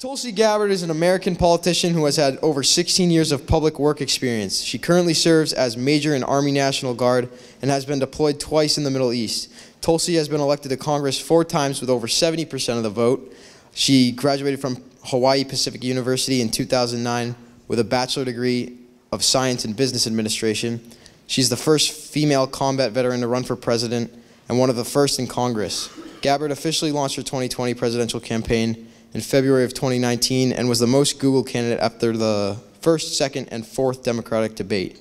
Tulsi Gabbard is an American politician who has had over 16 years of public work experience. She currently serves as Major in Army National Guard and has been deployed twice in the Middle East. Tulsi has been elected to Congress four times with over 70% of the vote. She graduated from Hawaii Pacific University in 2009 with a bachelor degree of science and business administration. She's the first female combat veteran to run for president and one of the first in Congress. Gabbard officially launched her 2020 presidential campaign in February of 2019 and was the most Google candidate after the first, second, and fourth Democratic debate.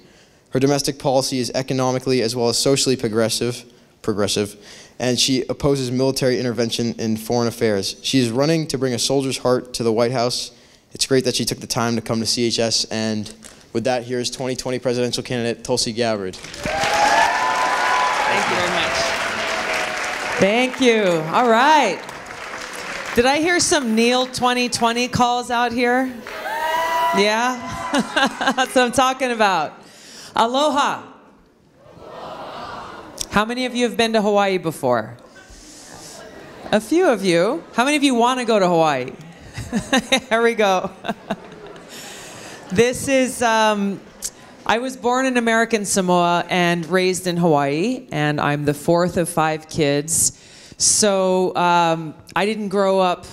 Her domestic policy is economically as well as socially progressive, progressive, and she opposes military intervention in foreign affairs. She is running to bring a soldier's heart to the White House. It's great that she took the time to come to CHS, and with that, here's 2020 presidential candidate Tulsi Gabbard. Thank you very much. Thank you. All right. Did I hear some Neil 2020 calls out here? Yeah? That's what I'm talking about. Aloha. How many of you have been to Hawaii before? A few of you. How many of you want to go to Hawaii? Here we go. this is, um, I was born in American Samoa and raised in Hawaii, and I'm the fourth of five kids. So um, I didn't grow up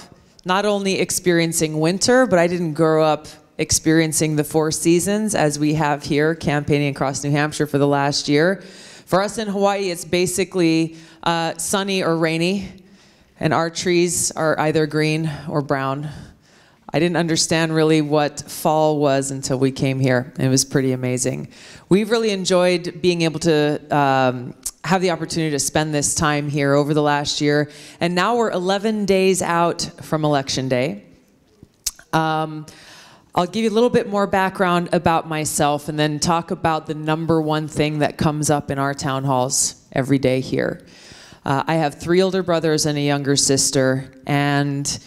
not only experiencing winter, but I didn't grow up experiencing the four seasons as we have here campaigning across New Hampshire for the last year. For us in Hawaii, it's basically uh, sunny or rainy, and our trees are either green or brown. I didn't understand really what fall was until we came here. It was pretty amazing. We've really enjoyed being able to um, have the opportunity to spend this time here over the last year. And now we're 11 days out from Election Day. Um, I'll give you a little bit more background about myself and then talk about the number one thing that comes up in our town halls every day here. Uh, I have three older brothers and a younger sister, and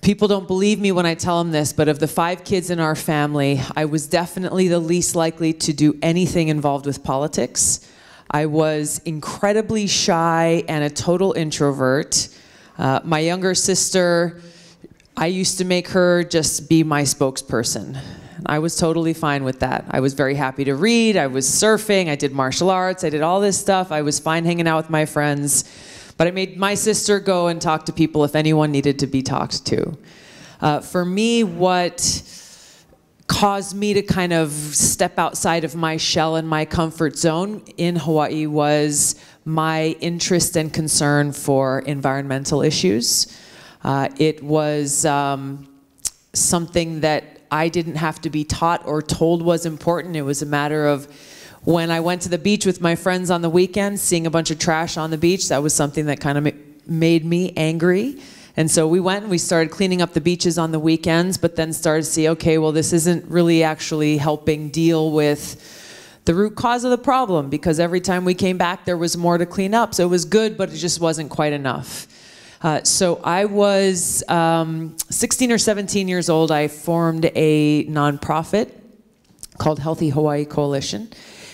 people don't believe me when I tell them this, but of the five kids in our family, I was definitely the least likely to do anything involved with politics. I was incredibly shy and a total introvert. Uh, my younger sister, I used to make her just be my spokesperson. I was totally fine with that. I was very happy to read. I was surfing. I did martial arts. I did all this stuff. I was fine hanging out with my friends. But I made my sister go and talk to people if anyone needed to be talked to. Uh, for me, what caused me to kind of step outside of my shell and my comfort zone in Hawaii was my interest and concern for environmental issues. Uh, it was um, something that I didn't have to be taught or told was important. It was a matter of when I went to the beach with my friends on the weekend, seeing a bunch of trash on the beach, that was something that kind of made me angry. And so we went and we started cleaning up the beaches on the weekends, but then started to see, okay, well, this isn't really actually helping deal with the root cause of the problem because every time we came back, there was more to clean up. So it was good, but it just wasn't quite enough. Uh, so I was um, 16 or 17 years old. I formed a nonprofit called Healthy Hawaii Coalition.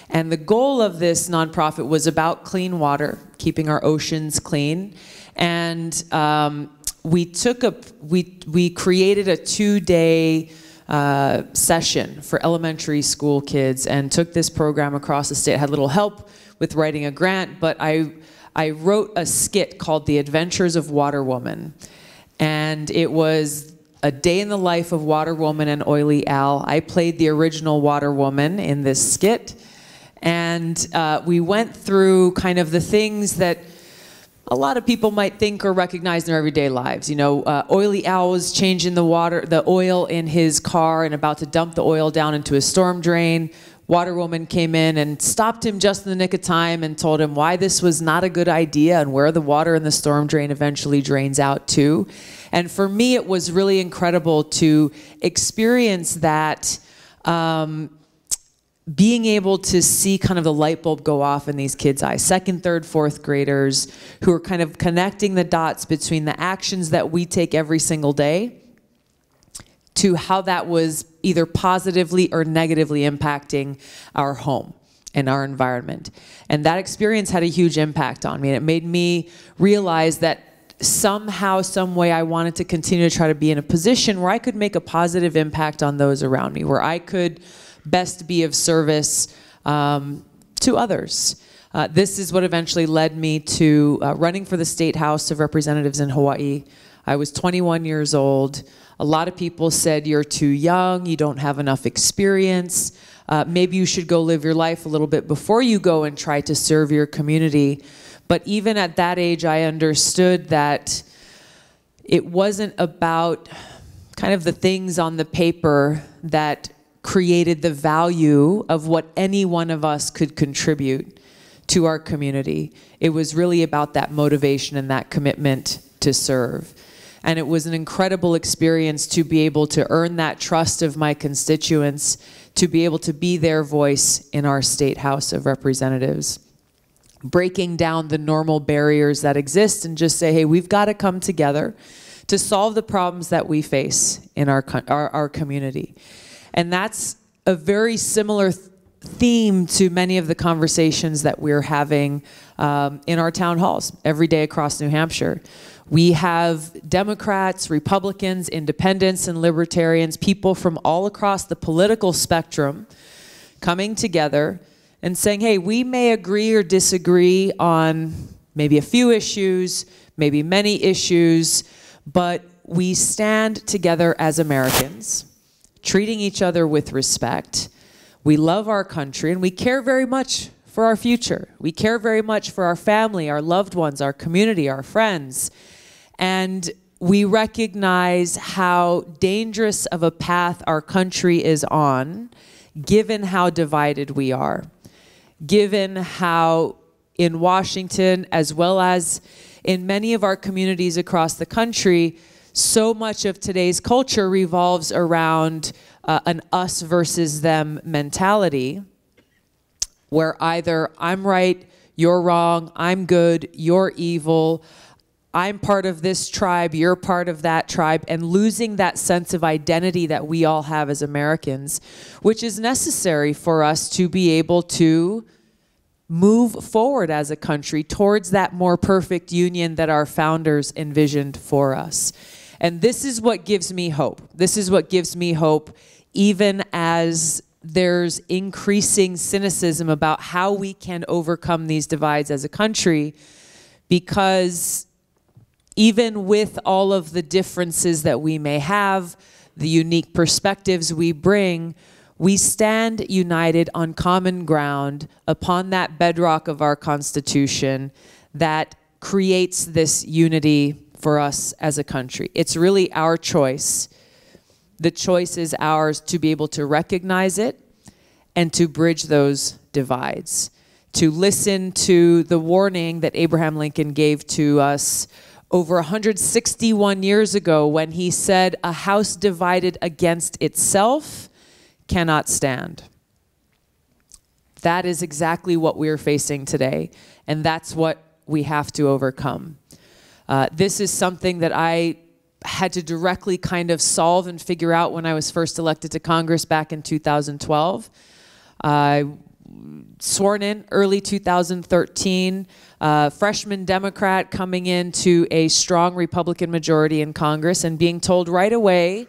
And the goal of this nonprofit was about clean water, keeping our oceans clean. And um, we took a we we created a two day uh, session for elementary school kids and took this program across the state. Had little help with writing a grant, but I I wrote a skit called The Adventures of Water Woman, and it was a day in the life of Water Woman and Oily Al. I played the original Water Woman in this skit, and uh, we went through kind of the things that a lot of people might think or recognize in their everyday lives. You know, uh, Oily Al was changing the water, the oil in his car and about to dump the oil down into a storm drain. Water woman came in and stopped him just in the nick of time and told him why this was not a good idea and where the water in the storm drain eventually drains out to. And for me, it was really incredible to experience that um, being able to see kind of the light bulb go off in these kids' eyes, second, third, fourth graders who are kind of connecting the dots between the actions that we take every single day to how that was either positively or negatively impacting our home and our environment. And that experience had a huge impact on me. And it made me realize that somehow, some way, I wanted to continue to try to be in a position where I could make a positive impact on those around me, where I could best be of service um, to others. Uh, this is what eventually led me to uh, running for the State House of Representatives in Hawaii. I was 21 years old. A lot of people said, You're too young, you don't have enough experience. Uh, maybe you should go live your life a little bit before you go and try to serve your community. But even at that age, I understood that it wasn't about kind of the things on the paper that created the value of what any one of us could contribute to our community. It was really about that motivation and that commitment to serve. And it was an incredible experience to be able to earn that trust of my constituents, to be able to be their voice in our State House of Representatives. Breaking down the normal barriers that exist and just say, hey, we've got to come together to solve the problems that we face in our, our, our community. And that's a very similar theme to many of the conversations that we're having um, in our town halls every day across New Hampshire. We have Democrats, Republicans, independents, and libertarians, people from all across the political spectrum coming together and saying, hey, we may agree or disagree on maybe a few issues, maybe many issues, but we stand together as Americans, treating each other with respect. We love our country and we care very much for our future. We care very much for our family, our loved ones, our community, our friends. And we recognize how dangerous of a path our country is on, given how divided we are, given how in Washington, as well as in many of our communities across the country, so much of today's culture revolves around uh, an us versus them mentality, where either I'm right, you're wrong, I'm good, you're evil. I'm part of this tribe, you're part of that tribe, and losing that sense of identity that we all have as Americans, which is necessary for us to be able to move forward as a country towards that more perfect union that our founders envisioned for us. And this is what gives me hope. This is what gives me hope, even as there's increasing cynicism about how we can overcome these divides as a country, because even with all of the differences that we may have, the unique perspectives we bring, we stand united on common ground upon that bedrock of our Constitution that creates this unity for us as a country. It's really our choice. The choice is ours to be able to recognize it and to bridge those divides, to listen to the warning that Abraham Lincoln gave to us over 161 years ago when he said, A house divided against itself cannot stand. That is exactly what we're facing today, and that's what we have to overcome. Uh, this is something that I had to directly kind of solve and figure out when I was first elected to Congress back in 2012. I sworn in early 2013, uh, freshman Democrat coming into a strong Republican majority in Congress and being told right away,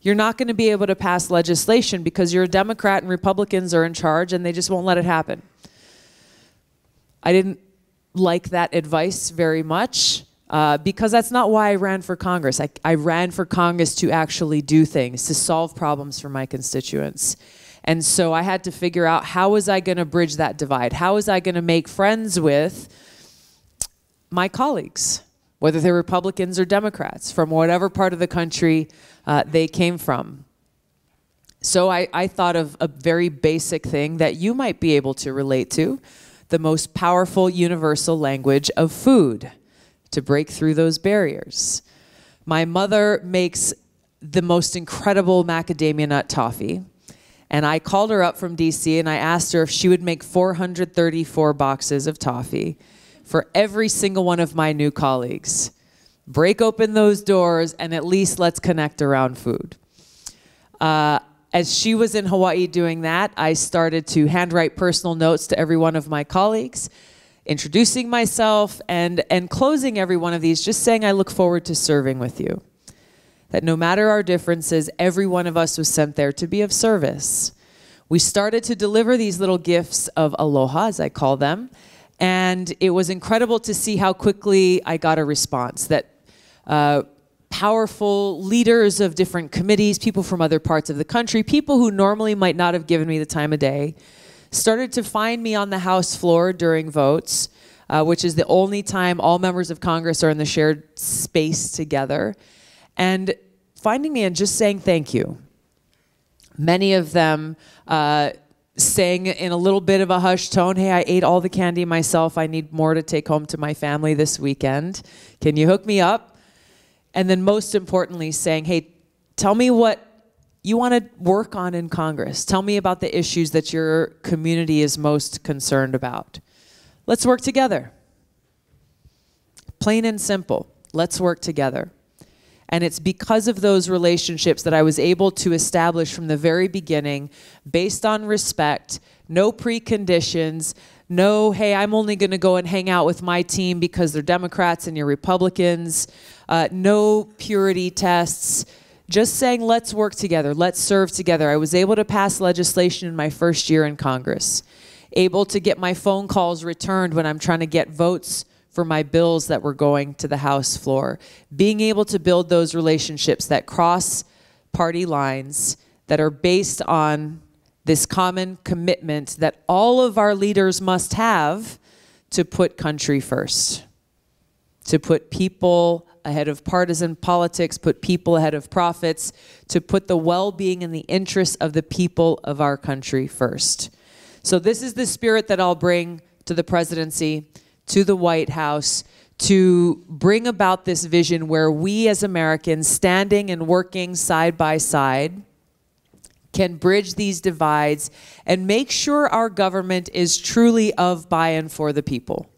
you're not going to be able to pass legislation because you're a Democrat and Republicans are in charge and they just won't let it happen. I didn't like that advice very much. Uh, because that's not why I ran for Congress. I, I ran for Congress to actually do things, to solve problems for my constituents. And so I had to figure out how was I going to bridge that divide? How was I going to make friends with my colleagues, whether they're Republicans or Democrats, from whatever part of the country uh, they came from? So I, I thought of a very basic thing that you might be able to relate to the most powerful universal language of food to break through those barriers. My mother makes the most incredible macadamia nut toffee. And I called her up from DC and I asked her if she would make 434 boxes of toffee for every single one of my new colleagues. Break open those doors and at least let's connect around food. Uh, as she was in Hawaii doing that, I started to handwrite personal notes to every one of my colleagues introducing myself and, and closing every one of these, just saying, I look forward to serving with you. That no matter our differences, every one of us was sent there to be of service. We started to deliver these little gifts of aloha, as I call them, and it was incredible to see how quickly I got a response that uh, powerful leaders of different committees, people from other parts of the country, people who normally might not have given me the time of day, started to find me on the House floor during votes, uh, which is the only time all members of Congress are in the shared space together, and finding me and just saying thank you. Many of them uh, saying in a little bit of a hushed tone, Hey, I ate all the candy myself. I need more to take home to my family this weekend. Can you hook me up? And then, most importantly, saying, Hey, tell me what you want to work on in Congress. Tell me about the issues that your community is most concerned about. Let's work together. Plain and simple. Let's work together. And it's because of those relationships that I was able to establish from the very beginning, based on respect, no preconditions, no, hey, I'm only going to go and hang out with my team because they're Democrats and you're Republicans, uh, no purity tests. Just saying, let's work together, let's serve together. I was able to pass legislation in my first year in Congress, able to get my phone calls returned when I'm trying to get votes for my bills that were going to the House floor. Being able to build those relationships that cross party lines, that are based on this common commitment that all of our leaders must have to put country first, to put people ahead of partisan politics, put people ahead of profits, to put the well being and the interests of the people of our country first. So, this is the spirit that I'll bring to the presidency, to the White House, to bring about this vision where we as Americans, standing and working side by side, can bridge these divides and make sure our government is truly of, by, and for the people.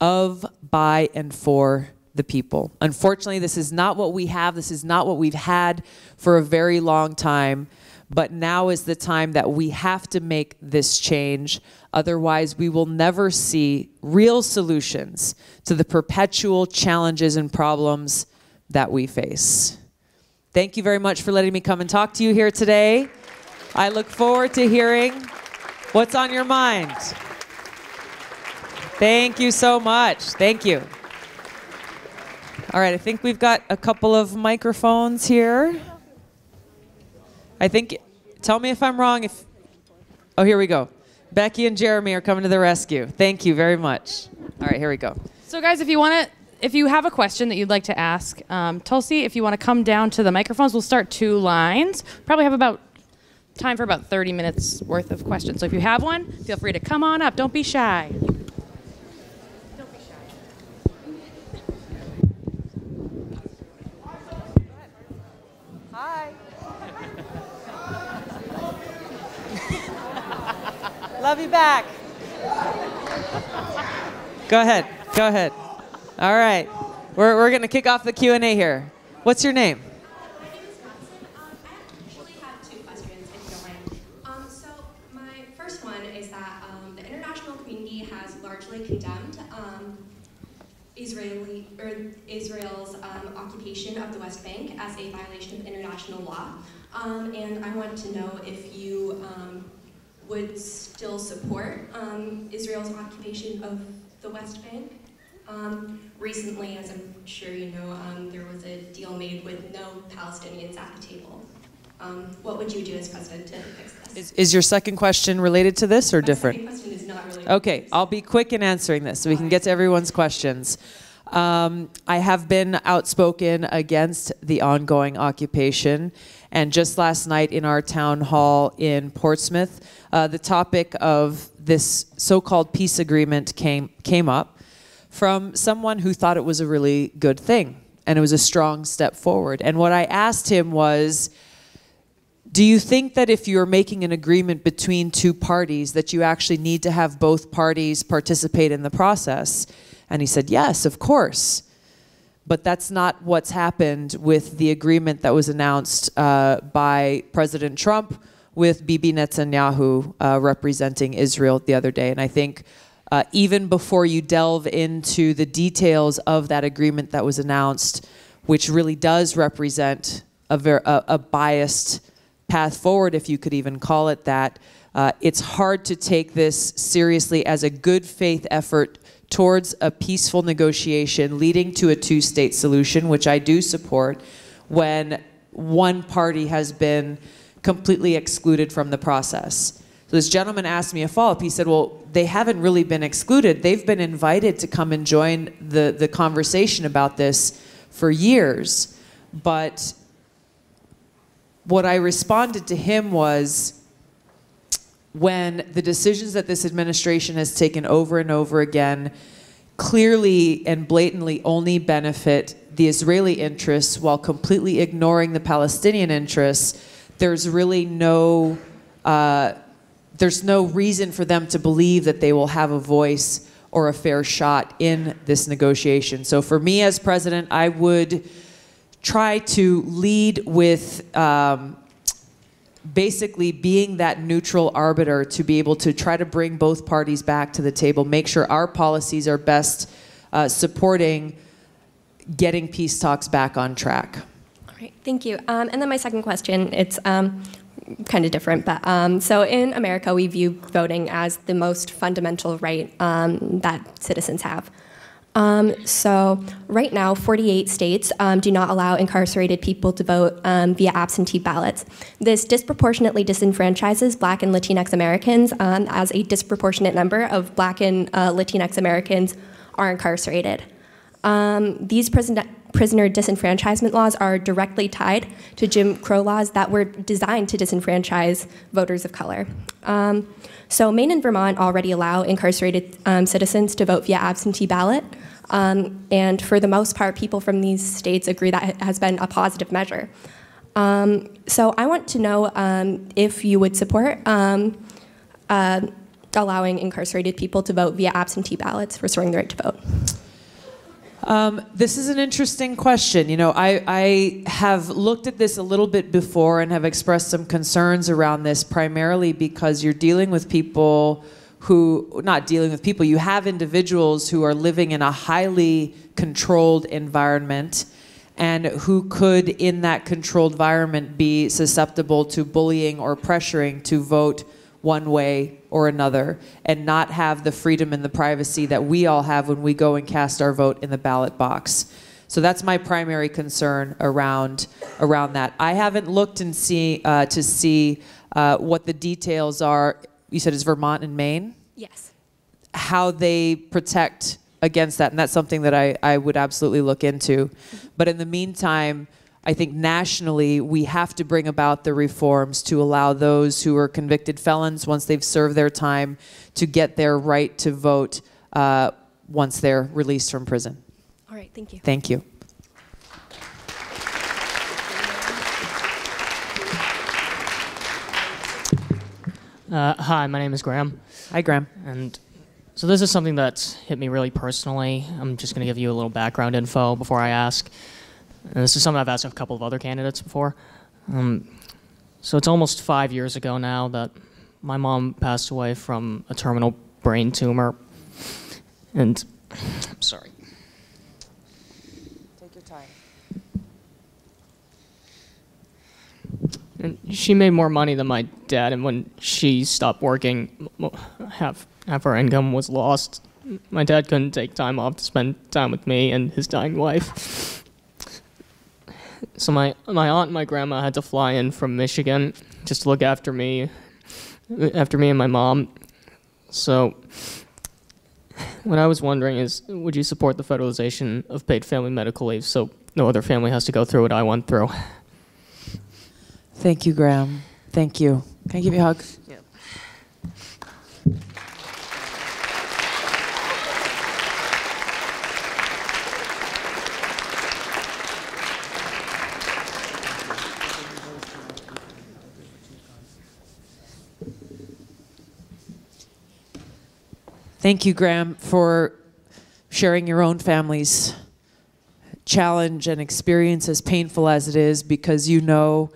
Of, by, and for the people. Unfortunately, this is not what we have. This is not what we've had for a very long time. But now is the time that we have to make this change. Otherwise, we will never see real solutions to the perpetual challenges and problems that we face. Thank you very much for letting me come and talk to you here today. I look forward to hearing what's on your mind. Thank you so much. Thank you. All right, I think we've got a couple of microphones here. I think, tell me if I'm wrong. If Oh, here we go. Becky and Jeremy are coming to the rescue. Thank you very much. All right, here we go. So, guys, if you want to, if you have a question that you'd like to ask um, Tulsi, if you want to come down to the microphones, we'll start two lines. Probably have about time for about 30 minutes worth of questions. So, if you have one, feel free to come on up. Don't be shy. Hi. Love you back. Go ahead. Go ahead. All right. We're, we're going to kick off the Q&A here. What's your name? Um, so my first one is that um, the international community has largely condemned um, Israeli or Israel's occupation of the West Bank as a violation of international law, um, and I want to know if you um, would still support um, Israel's occupation of the West Bank. Um, recently, as I'm sure you know, um, there was a deal made with no Palestinians at the table. Um, what would you do as president to fix this? Is, is your second question related to this or My different? second question is not related. Okay, I'll be quick in answering this so we can get to everyone's questions. Um, I have been outspoken against the ongoing occupation, and just last night in our town hall in Portsmouth, uh, the topic of this so-called peace agreement came came up from someone who thought it was a really good thing and it was a strong step forward. And what I asked him was. Do you think that if you're making an agreement between two parties that you actually need to have both parties participate in the process? And he said, "Yes, of course." But that's not what's happened with the agreement that was announced uh, by President Trump with Bibi Netanyahu uh, representing Israel the other day. And I think uh, even before you delve into the details of that agreement that was announced, which really does represent a, ver- a, a biased path forward, if you could even call it that, uh, it's hard to take this seriously as a good faith effort towards a peaceful negotiation leading to a two state solution, which I do support, when one party has been completely excluded from the process. So this gentleman asked me a follow up. He said, Well, they haven't really been excluded. They've been invited to come and join the, the conversation about this for years. But what I responded to him was when the decisions that this administration has taken over and over again clearly and blatantly only benefit the Israeli interests while completely ignoring the Palestinian interests, there's really no uh, there's no reason for them to believe that they will have a voice or a fair shot in this negotiation. So for me as president, I would try to lead with um, basically being that neutral arbiter to be able to try to bring both parties back to the table, make sure our policies are best uh, supporting getting peace talks back on track. All right, thank you. Um, and then my second question, it's um, kind of different, but um, so in America, we view voting as the most fundamental right um, that citizens have. Um, so right now, 48 states um, do not allow incarcerated people to vote um, via absentee ballots. This disproportionately disenfranchises Black and Latinx Americans, um, as a disproportionate number of Black and uh, Latinx Americans are incarcerated. Um, these prison prisoner disenfranchisement laws are directly tied to Jim Crow laws that were designed to disenfranchise voters of color. Um, so Maine and Vermont already allow incarcerated um, citizens to vote via absentee ballot. Um, and for the most part, people from these states agree that it has been a positive measure. Um, so I want to know um, if you would support um, uh, allowing incarcerated people to vote via absentee ballots, restoring the right to vote. Um, this is an interesting question. You know, I, I have looked at this a little bit before and have expressed some concerns around this, primarily because you're dealing with people who, not dealing with people, you have individuals who are living in a highly controlled environment and who could, in that controlled environment, be susceptible to bullying or pressuring to vote one way or another and not have the freedom and the privacy that we all have when we go and cast our vote in the ballot box. So that's my primary concern around around that. I haven't looked and see uh, to see uh, what the details are. You said it's Vermont and Maine. Yes. How they protect against that, and that's something that I, I would absolutely look into. But in the meantime, I think nationally we have to bring about the reforms to allow those who are convicted felons, once they've served their time, to get their right to vote uh, once they're released from prison. All right, thank you. Thank you. Uh, hi, my name is Graham, Hi, Graham. and so this is something that's hit me really personally. I'm just going to give you a little background info before I ask. And this is something I've asked a couple of other candidates before. Um, so it's almost five years ago now that my mom passed away from a terminal brain tumor. And I'm sorry. Take your time. And she made more money than my dad, and when she stopped working, half half her income was lost. My dad couldn't take time off to spend time with me and his dying wife. So my my aunt and my grandma had to fly in from Michigan just to look after me, after me and my mom. So what I was wondering is, would you support the federalization of paid family medical leave so no other family has to go through what I went through? Thank you, Graham. Thank you. Can I give you a hug? Thank you, Graham, for sharing your own family's challenge and experience, as painful as it is, because you know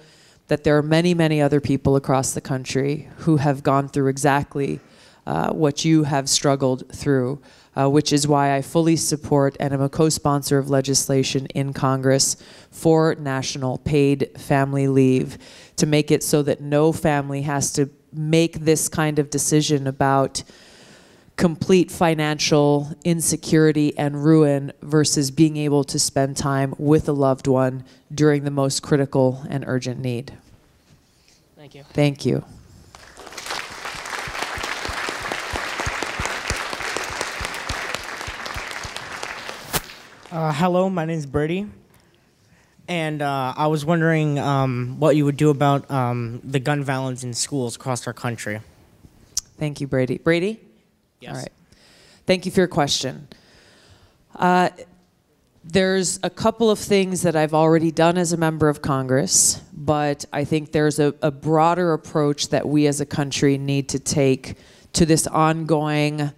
that there are many, many other people across the country who have gone through exactly uh, what you have struggled through, uh, which is why I fully support and am a co sponsor of legislation in Congress for national paid family leave to make it so that no family has to make this kind of decision about complete financial insecurity and ruin versus being able to spend time with a loved one during the most critical and urgent need. Thank you. Thank you. Uh, hello, my name is Brady, and uh, I was wondering um, what you would do about um, the gun violence in schools across our country. Thank you, Brady. Brady? Yes. All right. Thank you for your question. Uh, there's a couple of things that I've already done as a member of Congress, but I think there's a, a broader approach that we as a country need to take to this ongoing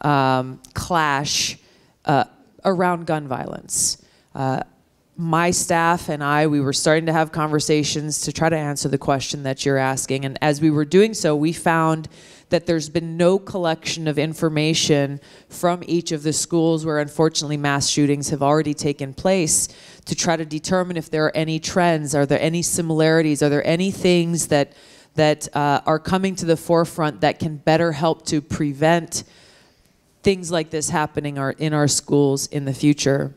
um, clash uh, around gun violence. Uh, my staff and I, we were starting to have conversations to try to answer the question that you're asking. And as we were doing so, we found that there's been no collection of information from each of the schools where unfortunately mass shootings have already taken place to try to determine if there are any trends, are there any similarities, are there any things that that uh, are coming to the forefront that can better help to prevent things like this happening our, in our schools in the future.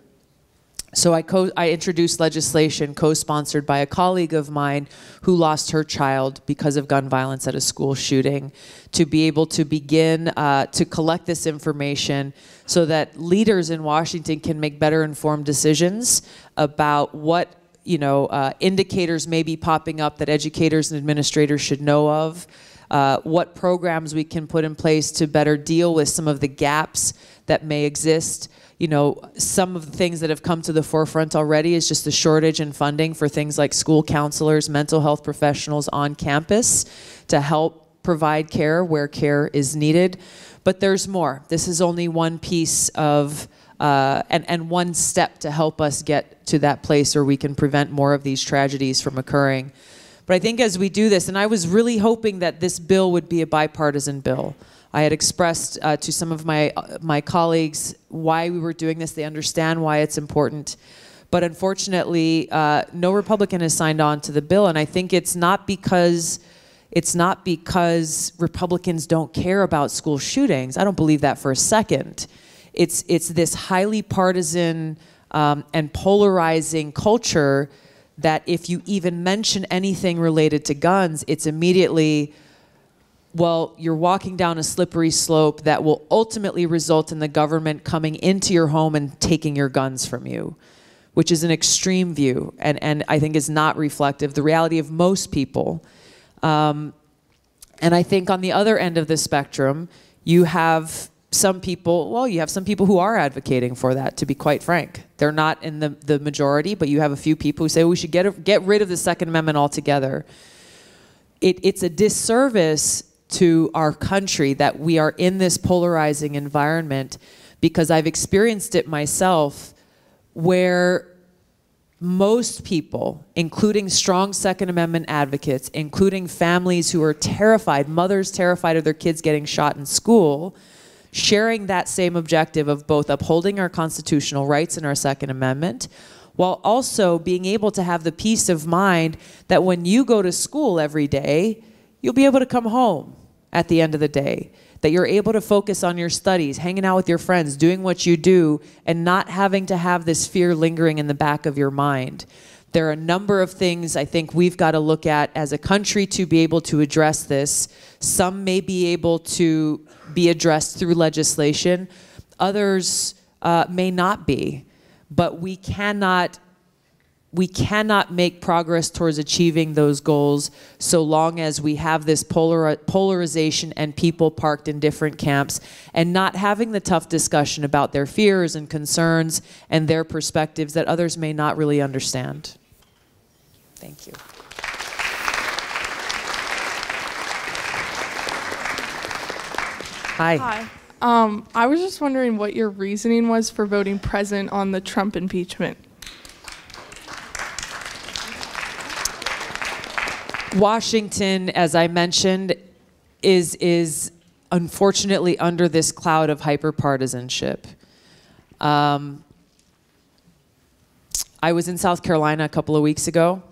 So I, co- I introduced legislation co-sponsored by a colleague of mine who lost her child because of gun violence at a school shooting to be able to begin uh, to collect this information so that leaders in Washington can make better informed decisions about what you know uh, indicators may be popping up that educators and administrators should know of uh, what programs we can put in place to better deal with some of the gaps that may exist. You know, some of the things that have come to the forefront already is just the shortage in funding for things like school counselors, mental health professionals on campus to help provide care where care is needed. But there's more. This is only one piece of, uh, and, and one step to help us get to that place where we can prevent more of these tragedies from occurring. But I think as we do this, and I was really hoping that this bill would be a bipartisan bill. I had expressed uh, to some of my uh, my colleagues why we were doing this. They understand why it's important, but unfortunately, uh, no Republican has signed on to the bill, and I think it's not because it's not because Republicans don't care about school shootings. I don't believe that for a second. It's it's this highly partisan um, and polarizing culture that if you even mention anything related to guns, it's immediately, well, you're walking down a slippery slope that will ultimately result in the government coming into your home and taking your guns from you, which is an extreme view and, and I think is not reflective the reality of most people. Um, and I think on the other end of the spectrum, you have some people, well, you have some people who are advocating for that, to be quite frank. They're not in the, the majority, but you have a few people who say well, we should get, get rid of the Second Amendment altogether. It, it's a disservice to our country that we are in this polarizing environment because I've experienced it myself where most people, including strong Second Amendment advocates, including families who are terrified, mothers terrified of their kids getting shot in school, sharing that same objective of both upholding our constitutional rights and our Second Amendment, while also being able to have the peace of mind that when you go to school every day, you'll be able to come home at the end of the day. That you're able to focus on your studies, hanging out with your friends, doing what you do, and not having to have this fear lingering in the back of your mind. There are a number of things I think we've got to look at as a country to be able to address this. Some may be able to be addressed through legislation, others uh, may not be. But we cannot we cannot make progress towards achieving those goals so long as we have this polar polarization and people parked in different camps and not having the tough discussion about their fears and concerns and their perspectives that others may not really understand. Thank you. Hi. Hi. Um, I was just wondering what your reasoning was for voting present on the Trump impeachment. Washington, as I mentioned, is is unfortunately under this cloud of hyperpartisanship. Um, I was in South Carolina a couple of weeks ago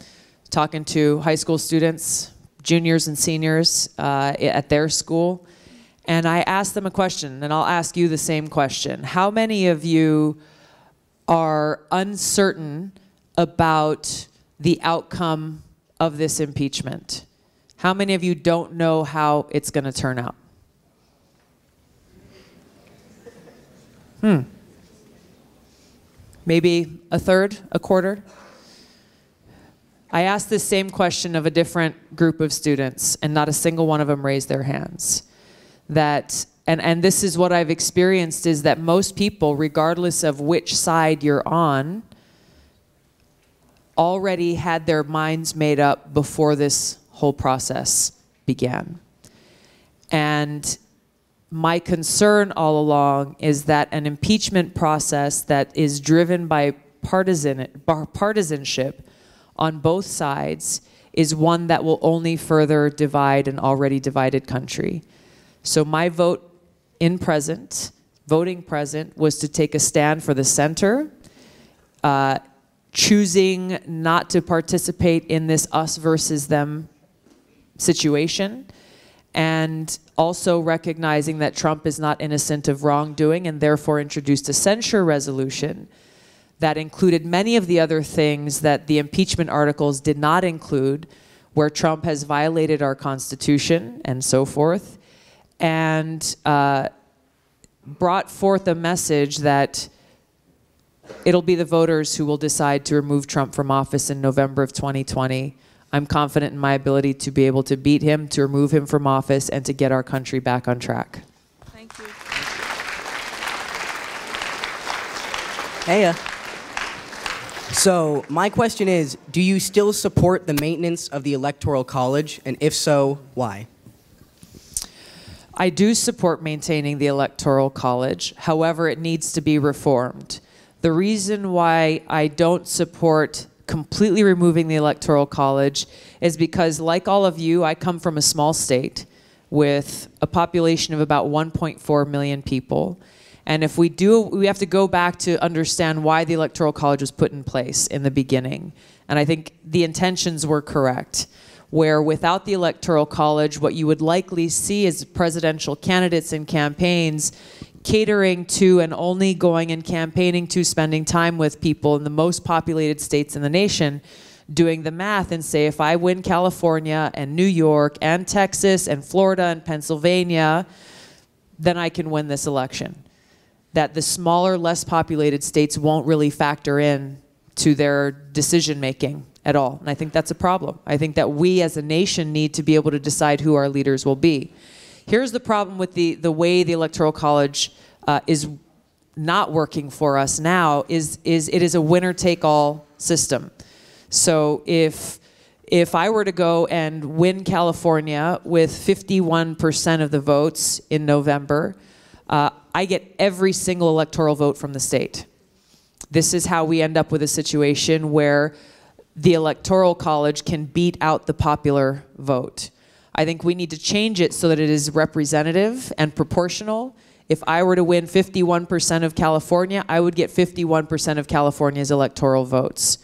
talking to high school students, juniors and seniors uh, at their school. And I asked them a question, and I'll ask you the same question. How many of you are uncertain about the outcome of this impeachment? How many of you don't know how it's going to turn out? Hmm. Maybe a third, a quarter? I asked this same question of a different group of students, and not a single one of them raised their hands. That, and, and this is what I've experienced, is that most people, regardless of which side you're on, already had their minds made up before this whole process began. And my concern all along is that an impeachment process that is driven by partisan, partisanship on both sides is one that will only further divide an already divided country. So my vote in present, voting present, was to take a stand for the center, uh, choosing not to participate in this us versus them situation, and also recognizing that Trump is not innocent of wrongdoing and therefore introduced a censure resolution that included many of the other things that the impeachment articles did not include, where Trump has violated our Constitution and so forth, and uh, brought forth a message that it'll be the voters who will decide to remove Trump from office in November of 2020. I'm confident in my ability to be able to beat him, to remove him from office, and to get our country back on track. Thank you. Hey. Uh. So, my question is Do you still support the maintenance of the Electoral College? And if so, why? I do support maintaining the Electoral College. However, it needs to be reformed. The reason why I don't support completely removing the Electoral College is because, like all of you, I come from a small state with a population of about 1.4 million people. And if we do, we have to go back to understand why the Electoral College was put in place in the beginning. And I think the intentions were correct. Where without the Electoral College, what you would likely see is presidential candidates and campaigns catering to and only going and campaigning to spending time with people in the most populated states in the nation doing the math and say if I win California and New York and Texas and Florida and Pennsylvania, then I can win this election that the smaller, less populated states won't really factor in to their decision making at all. And I think that's a problem. I think that we as a nation need to be able to decide who our leaders will be. Here's the problem with the, the way the Electoral College uh, is not working for us now is, is it is a winner take all system. So if if I were to go and win California with 51% of the votes in November, uh, I get every single electoral vote from the state. This is how we end up with a situation where the electoral college can beat out the popular vote. I think we need to change it so that it is representative and proportional. If I were to win 51% of California, I would get 51% of California's electoral votes.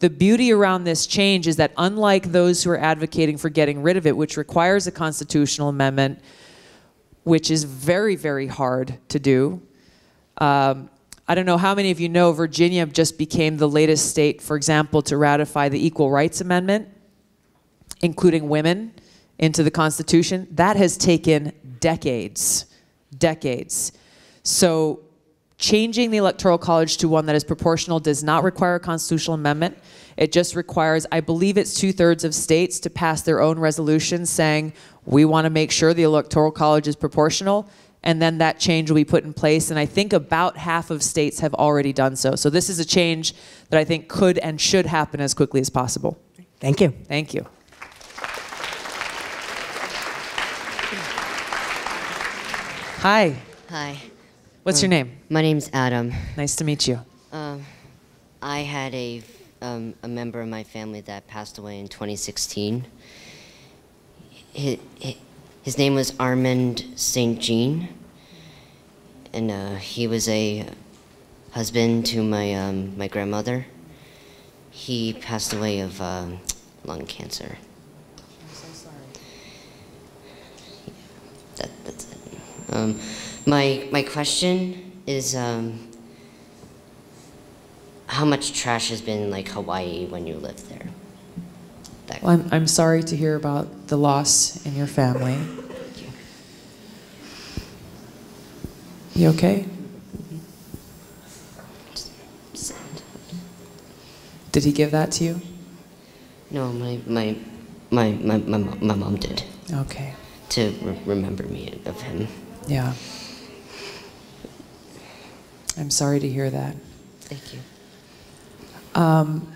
The beauty around this change is that unlike those who are advocating for getting rid of it, which requires a constitutional amendment, which is very, very hard to do. Um, I don't know how many of you know Virginia just became the latest state, for example, to ratify the Equal Rights Amendment, including women into the Constitution. That has taken decades, decades. So changing the Electoral College to one that is proportional does not require a constitutional amendment. It just requires, I believe it's two thirds of states to pass their own resolution saying we want to make sure the Electoral College is proportional, and then that change will be put in place. And I think about half of states have already done so. So this is a change that I think could and should happen as quickly as possible. Thank you. Thank you. Hi. Hi. What's your name? My name's Adam. Nice to meet you. Um, I had a, um, a member of my family that passed away in 2016. He, he, his name was Armand St. Jean, and uh, he was a husband to my um, my grandmother. He passed away of um, lung cancer. I'm so sorry. That, that's it. Um, my my question is um, how much trash has been like Hawaii when you lived there? That, Well, I'm, I'm sorry to hear about the loss in your family. You okay? Did he give that to you? No, my my my my my, my mom did Okay. to re- remember me of him. Yeah. I'm sorry to hear that. Thank you. Um,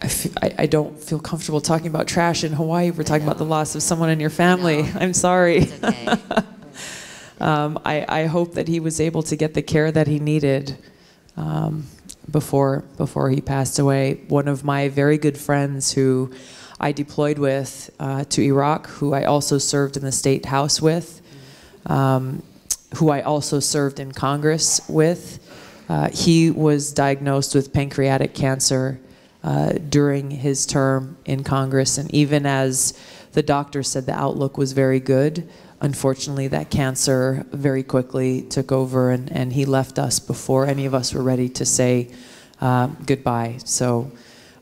I, f- I, I don't feel comfortable talking about trash in Hawaii. We're talking about the loss of someone in your family. No. I'm sorry. It's okay. um, I, I hope that he was able to get the care that he needed um, before before he passed away. One of my very good friends who I deployed with uh, to Iraq, who I also served in the state house with, um, who I also served in Congress with. Uh, he was diagnosed with pancreatic cancer uh, during his term in Congress, and even as the doctor said the outlook was very good, unfortunately, that cancer very quickly took over, and, and he left us before any of us were ready to say uh, goodbye. So.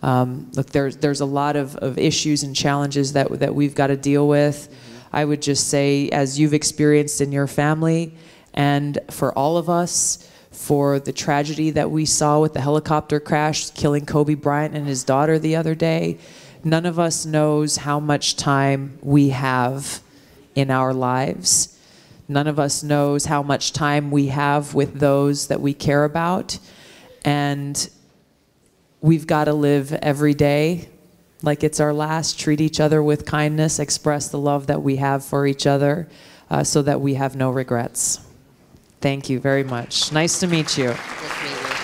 Um, look, there's there's a lot of, of issues and challenges that that we've got to deal with. I would just say, as you've experienced in your family, and for all of us, for the tragedy that we saw with the helicopter crash killing Kobe Bryant and his daughter the other day, none of us knows how much time we have in our lives. None of us knows how much time we have with those that we care about. And we've got to live every day like it's our last, treat each other with kindness, express the love that we have for each other uh, so that we have no regrets. Thank you very much. Nice to meet you. Nice meeting you.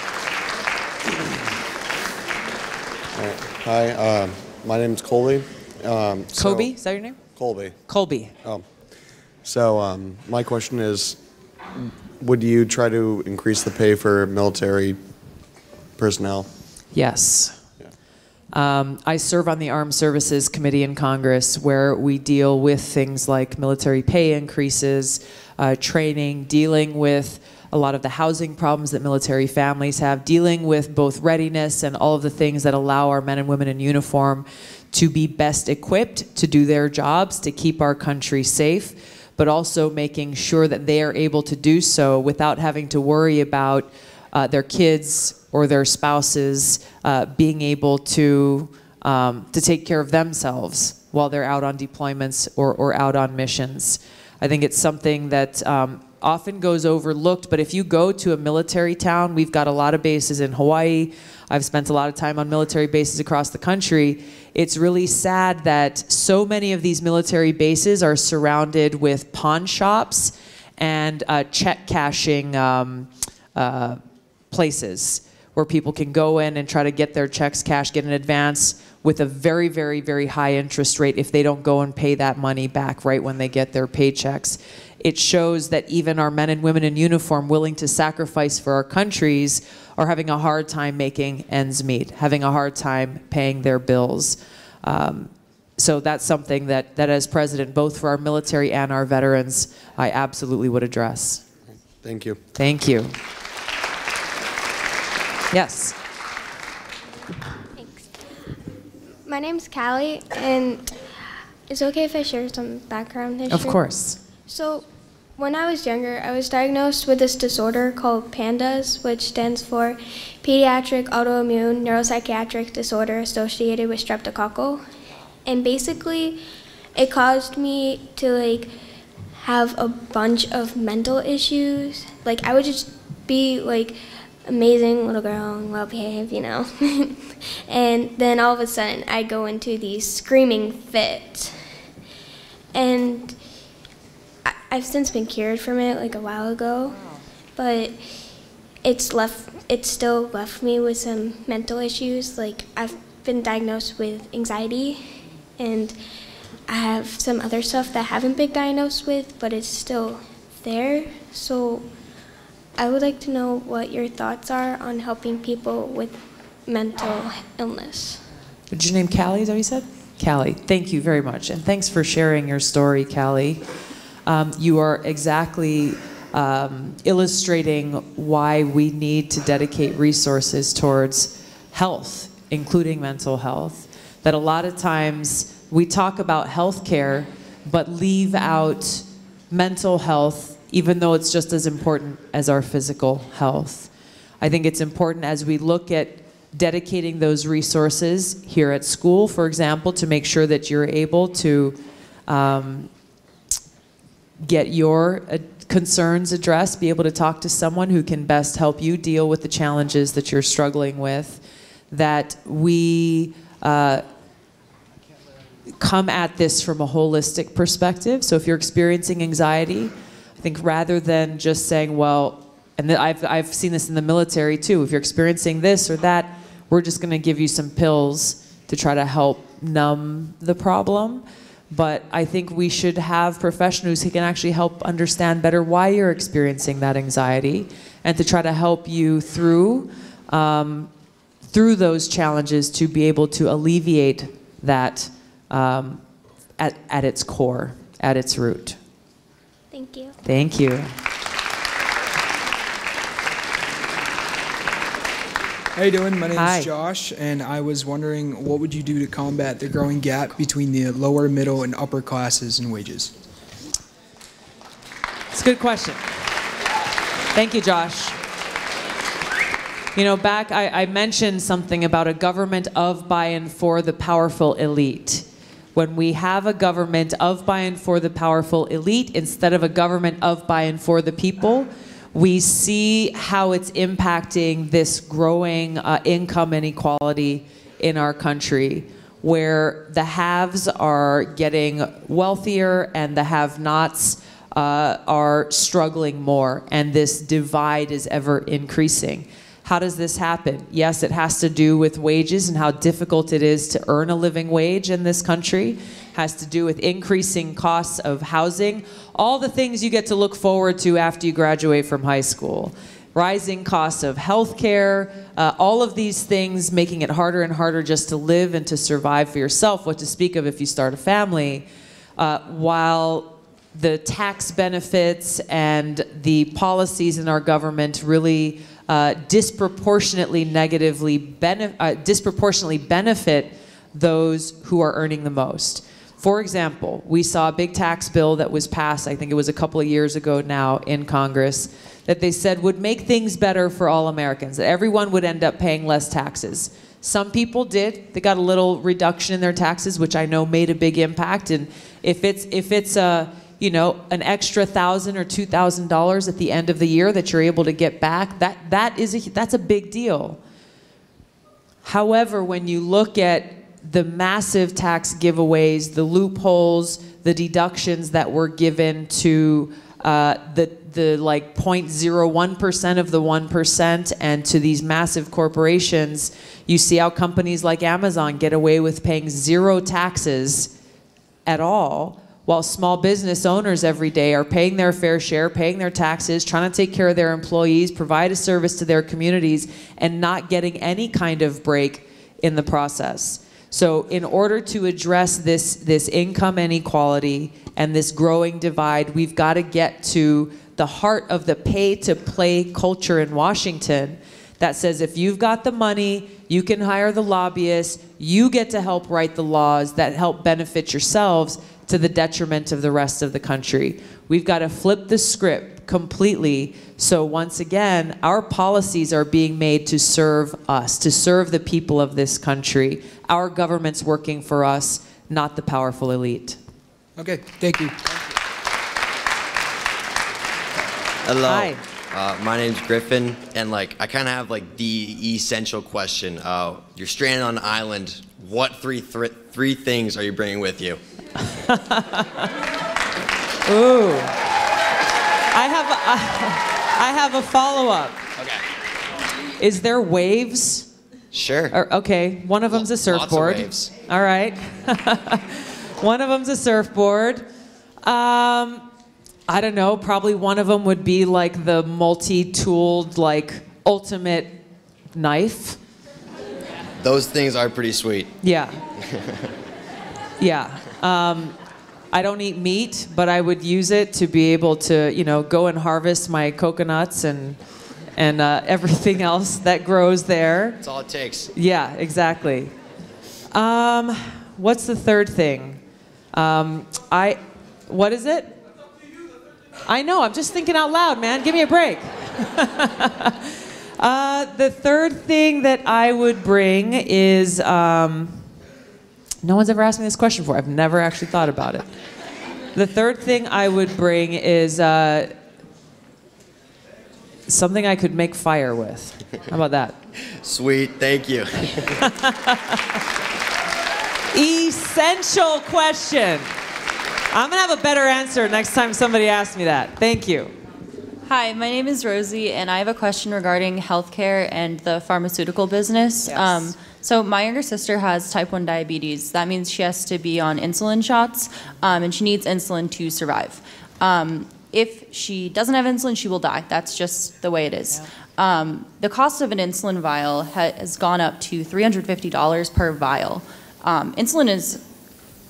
Hi, um, my is Colby. Um, so- Kobe, is that your name? Colby. Colby. Oh. So um, my question is, would you try to increase the pay for military personnel? Yes. Um, I serve on the Armed Services Committee in Congress where we deal with things like military pay increases, uh, training, dealing with a lot of the housing problems that military families have, dealing with both readiness and all of the things that allow our men and women in uniform to be best equipped to do their jobs, to keep our country safe, but also making sure that they are able to do so without having to worry about uh, their kids or their spouses uh, being able to um, to take care of themselves while they're out on deployments or, or out on missions. I think it's something that um, often goes overlooked, but if you go to a military town, we've got a lot of bases in Hawaii. I've spent a lot of time on military bases across the country. It's really sad that so many of these military bases are surrounded with pawn shops and uh, check cashing um, uh, places where people can go in and try to get their checks cashed, get an advance with a very, very, very high interest rate if they don't go and pay that money back right when they get their paychecks. It shows that even our men and women in uniform willing to sacrifice for our countries are having a hard time making ends meet, having a hard time paying their bills. Um, so that's something that, that as president, both for our military and our veterans, I absolutely would address. Thank you. Thank you. Yes. Thanks. My name's Callie, and it's okay if I share some background history. Of course. So, when I was younger, I was diagnosed with this disorder called PANDAS, which stands for Pediatric Autoimmune Neuropsychiatric Disorder Associated with Streptococcal. And basically, it caused me to like have a bunch of mental issues. Like I would just be like amazing little girl and well behaved, you know. and then all of a sudden I go into these screaming fit. And I, I've since been cured from it like a while ago. But it's left it's still left me with some mental issues. Like I've been diagnosed with anxiety and I have some other stuff that I haven't been diagnosed with, but it's still there. So I would like to know what your thoughts are on helping people with mental illness. Did your name Callie? Is that what you said? Callie, thank you very much. And thanks for sharing your story, Callie. Um, you are exactly um, illustrating why we need to dedicate resources towards health, including mental health. That a lot of times we talk about healthcare, but leave out mental health, even though it's just as important as our physical health. I think it's important as we look at dedicating those resources here at school, for example, to make sure that you're able to um, get your uh, concerns addressed, be able to talk to someone who can best help you deal with the challenges that you're struggling with, that we uh, come at this from a holistic perspective. So if you're experiencing anxiety, I think rather than just saying, well, and th- I've, I've seen this in the military too, if you're experiencing this or that, we're just going to give you some pills to try to help numb the problem. But I think we should have professionals who can actually help understand better why you're experiencing that anxiety and to try to help you through um, through those challenges to be able to alleviate that um, at, at its core, at its root. Thank you. Thank you. How you doing? My name Hi. is Josh, and I was wondering what would you do to combat the growing gap between the lower, middle, and upper classes in wages? It's a good question. Thank you, Josh. You know, back I, I mentioned something about a government of, by, and for the powerful elite. When we have a government of, by, and for the powerful elite instead of a government of, by, and for the people, we see how it's impacting this growing uh, income inequality in our country, where the haves are getting wealthier and the have nots uh, are struggling more, and this divide is ever increasing. How does this happen? Yes, it has to do with wages and how difficult it is to earn a living wage in this country. Has to do with increasing costs of housing, all the things you get to look forward to after you graduate from high school. Rising costs of healthcare, uh, all of these things making it harder and harder just to live and to survive for yourself, what to speak of if you start a family. Uh, while the tax benefits and the policies in our government really uh, disproportionately negatively bene- uh, disproportionately benefit those who are earning the most. For example, we saw a big tax bill that was passed, I think it was a couple of years ago now in Congress, that they said would make things better for all Americans, that everyone would end up paying less taxes. Some people did. They got a little reduction in their taxes, which I know made a big impact. And if it's if it's a you know an extra thousand or two thousand dollars at the end of the year that you're able to get back, that that is a, that's a big deal. However, when you look at the massive tax giveaways, the loopholes, the deductions that were given to uh, the the like 0.01% of the 1% and to these massive corporations, you see how companies like Amazon get away with paying zero taxes at all, while small business owners every day are paying their fair share, paying their taxes, trying to take care of their employees, provide a service to their communities, and not getting any kind of break in the process. So, in order to address this, this income inequality and this growing divide, we've got to get to the heart of the pay to play culture in Washington that says if you've got the money, you can hire the lobbyists, you get to help write the laws that help benefit yourselves to the detriment of the rest of the country. We've got to flip the script completely. So, once again, our policies are being made to serve us, to serve the people of this country. Our government's working for us, not the powerful elite. Okay, thank you. Hello. Hi. Uh, my name's Griffin, and like I kind of have like the essential question. Uh, you're stranded on an island. What three thr three things are you bringing with you? Ooh. I have a, I have a follow up. Okay. Is there waves? Sure. Or, okay, one of them's a surfboard. Lots of waves. All right. one of them's a surfboard. Um, I don't know. Probably one of them would be like the multi-tooled, like ultimate knife. Those things are pretty sweet. Yeah. Yeah. Um, I don't eat meat, but I would use it to be able to, you know, go and harvest my coconuts and and uh, everything else that grows there. That's all it takes. Yeah, exactly. Um, what's the third thing? Um, I, what is it? I know. I'm just thinking out loud, man. Give me a break. uh, the third thing that I would bring is. Um, no one's ever asked me this question before. I've never actually thought about it. The third thing I would bring is uh, something I could make fire with. How about that? Sweet. Thank you. Essential question. I'm gonna have a better answer next time somebody asks me that. Thank you. Hi, my name is Rosie, and I have a question regarding healthcare and the pharmaceutical business. Um, so, my younger sister has type 1 diabetes. That means she has to be on insulin shots, um, and she needs insulin to survive. Um, if she doesn't have insulin, she will die. That's just the way it is. Um, the cost of an insulin vial ha- has gone up to $350 per vial. Um, insulin is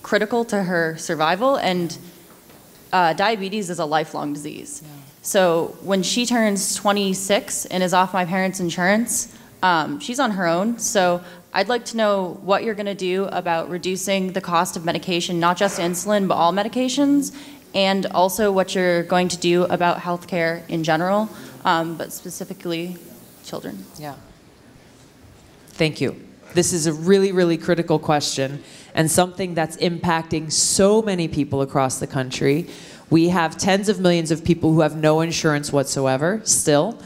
critical to her survival, and uh, diabetes is a lifelong disease. So when she turns 26 and is off my parents' insurance, um, she's on her own. So I'd like to know what you're going to do about reducing the cost of medication, not just insulin, but all medications, and also what you're going to do about healthcare in general, um, but specifically children. Yeah. Thank you. This is a really, really critical question and something that's impacting so many people across the country. We have tens of millions of people who have no insurance whatsoever still.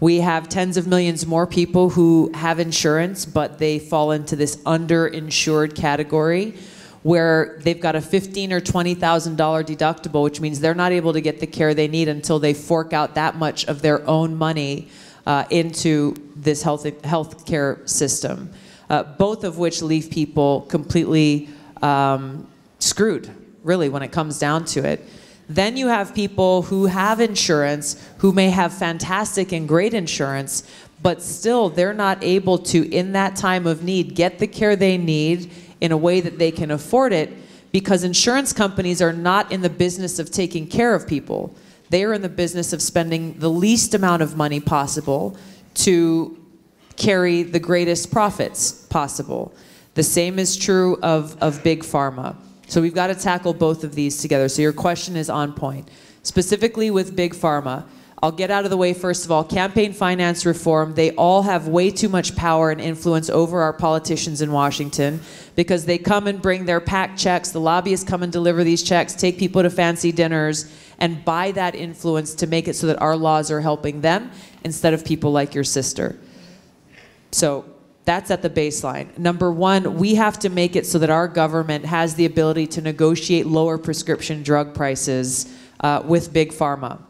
We have tens of millions more people who have insurance, but they fall into this underinsured category where they've got a fifteen or twenty thousand dollar deductible, which means they're not able to get the care they need until they fork out that much of their own money uh, into this health healthcare system. Uh, both of which leave people completely um, screwed, really, when it comes down to it. Then you have people who have insurance, who may have fantastic and great insurance, but still they're not able to, in that time of need, get the care they need in a way that they can afford it because insurance companies are not in the business of taking care of people. They are in the business of spending the least amount of money possible to carry the greatest profits possible. The same is true of, of big pharma. So we've got to tackle both of these together. So your question is on point. Specifically with big pharma, I'll get out of the way first of all. Campaign finance reform, they all have way too much power and influence over our politicians in Washington because they come and bring their PAC checks. The lobbyists come and deliver these checks, take people to fancy dinners, and buy that influence to make it so that our laws are helping them instead of people like your sister. So that's at the baseline. Number one, we have to make it so that our government has the ability to negotiate lower prescription drug prices uh, with big pharma.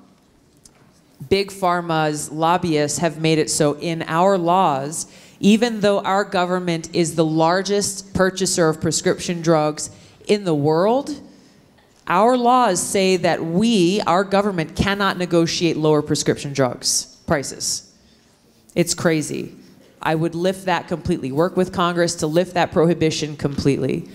Big pharma's lobbyists have made it so in our laws, even though our government is the largest purchaser of prescription drugs in the world, our laws say that we, our government, cannot negotiate lower prescription drugs prices. It's crazy. I would lift that completely, work with Congress to lift that prohibition completely.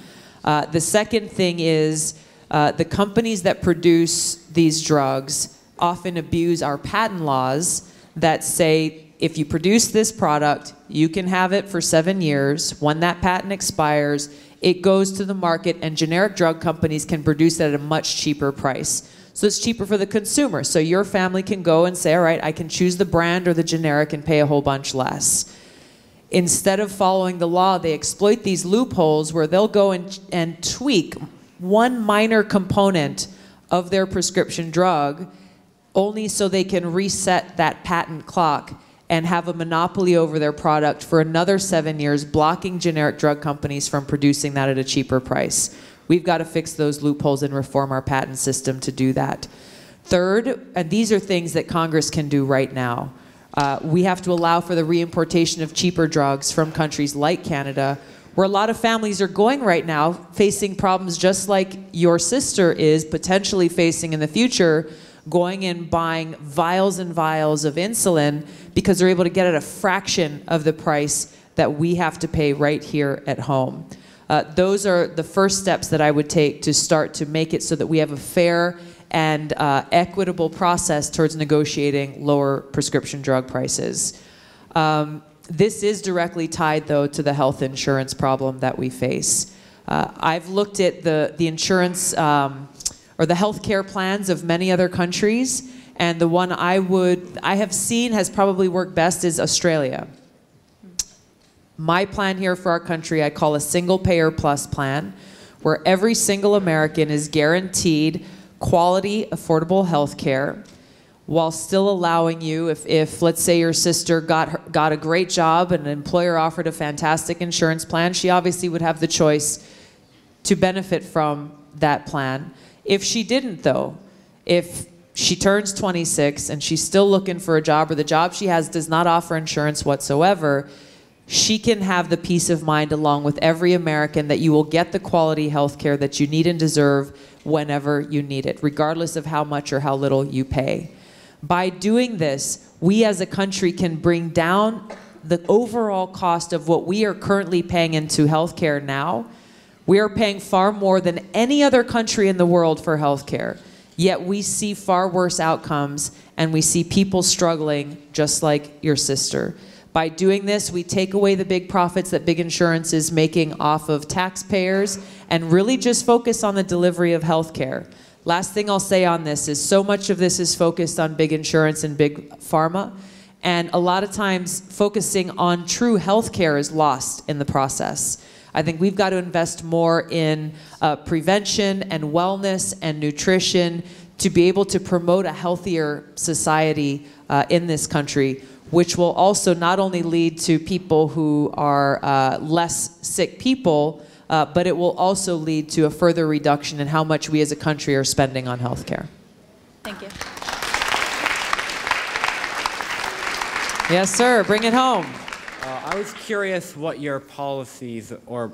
Uh, the second thing is uh, the companies that produce these drugs often abuse our patent laws that say if you produce this product, you can have it for seven years. When that patent expires, it goes to the market, and generic drug companies can produce it at a much cheaper price. So it's cheaper for the consumer. So your family can go and say, all right, I can choose the brand or the generic and pay a whole bunch less instead of following the law, they exploit these loopholes where they'll go and, and tweak one minor component of their prescription drug only so they can reset that patent clock and have a monopoly over their product for another seven years, blocking generic drug companies from producing that at a cheaper price. We've got to fix those loopholes and reform our patent system to do that. Third, and these are things that Congress can do right now Uh, we have to allow for the reimportation of cheaper drugs from countries like Canada, where a lot of families are going right now, facing problems just like your sister is potentially facing in the future, going and buying vials and vials of insulin because they're able to get it at a fraction of the price that we have to pay right here at home. Uh, those are the first steps that I would take to start to make it so that we have a fair and uh, equitable process towards negotiating lower prescription drug prices. Um, this is directly tied, though, to the health insurance problem that we face. Uh, I've looked at the, the insurance um, or the health care plans of many other countries, and the one I would I have seen has probably worked best is Australia. My plan here for our country I call a single payer plus plan, where every single American is guaranteed quality, affordable health care while still allowing you, if, if let's say your sister got, her, got a great job and an employer offered a fantastic insurance plan, she obviously would have the choice to benefit from that plan. If she didn't, though, if she turns 26 and she's still looking for a job or the job she has does not offer insurance whatsoever, she can have the peace of mind along with every American that you will get the quality health care that you need and deserve whenever you need it, regardless of how much or how little you pay. By doing this, we as a country can bring down the overall cost of what we are currently paying into healthcare now. We are paying far more than any other country in the world for healthcare. Yet we see far worse outcomes and we see people struggling just like your sister. By doing this, we take away the big profits that big insurance is making off of taxpayers and really just focus on the delivery of health care. Last thing I'll say on this is so much of this is focused on big insurance and big pharma. And a lot of times, focusing on true health care is lost in the process. I think we've got to invest more in uh, prevention and wellness and nutrition to be able to promote a healthier society uh, in this country which will also not only lead to people who are uh, less sick people, uh, but it will also lead to a further reduction in how much we as a country are spending on healthcare. Thank you. Yes, sir. Bring it home. Uh, I was curious what your policies or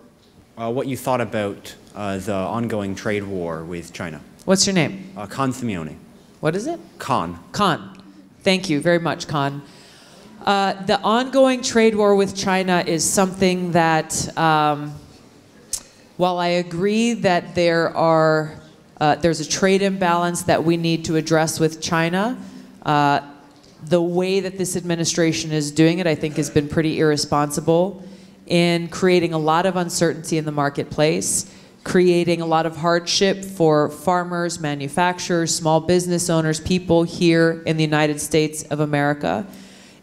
uh, what you thought about uh, the ongoing trade war with China. What's your name? Uh, Khan Simeone. What is it? Khan. Khan. Thank you very much, Khan. Uh, the ongoing trade war with China is something that, um, while I agree that there are, uh, there's a trade imbalance that we need to address with China, uh, the way that this administration is doing it, I think, has been pretty irresponsible in creating a lot of uncertainty in the marketplace, creating a lot of hardship for farmers, manufacturers, small business owners, people here in the United States of America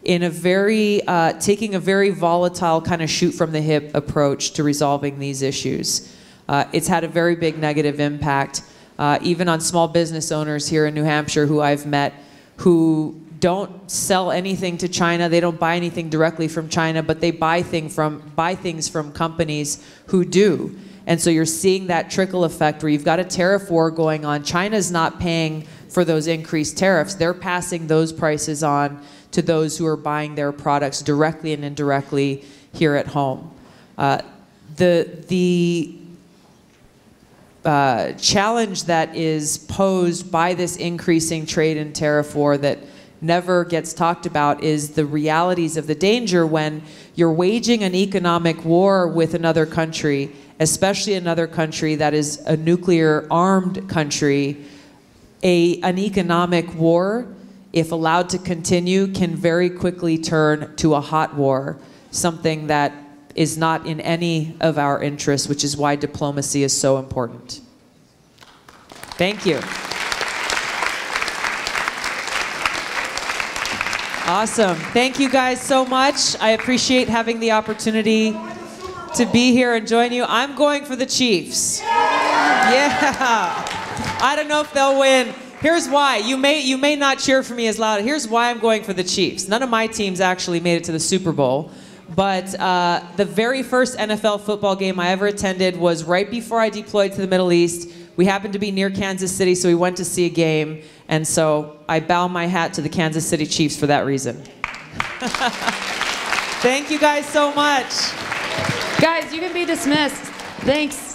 in a very, uh, taking a very volatile kind of shoot from the hip approach to resolving these issues. Uh, it's had a very big negative impact, uh, even on small business owners here in New Hampshire who I've met who don't sell anything to China. They don't buy anything directly from China, but they buy, thing from, buy things from companies who do. And so you're seeing that trickle effect where you've got a tariff war going on. China's not paying for those increased tariffs. They're passing those prices on to those who are buying their products directly and indirectly here at home. Uh, the the uh, challenge that is posed by this increasing trade and tariff war that never gets talked about is the realities of the danger when you're waging an economic war with another country, especially another country that is a nuclear armed country. A, an economic war if allowed to continue, can very quickly turn to a hot war, something that is not in any of our interests, which is why diplomacy is so important. Thank you. Awesome. Thank you guys so much. I appreciate having the opportunity to be here and join you. I'm going for the Chiefs. Yeah. I don't know if they'll win. Here's why. You may you may not cheer for me as loud. Here's why I'm going for the Chiefs. None of my teams actually made it to the Super Bowl. But uh, the very first NFL football game I ever attended was right before I deployed to the Middle East. We happened to be near Kansas City, so we went to see a game. And so I bow my hat to the Kansas City Chiefs for that reason. Thank you guys so much. Guys, you can be dismissed. Thanks.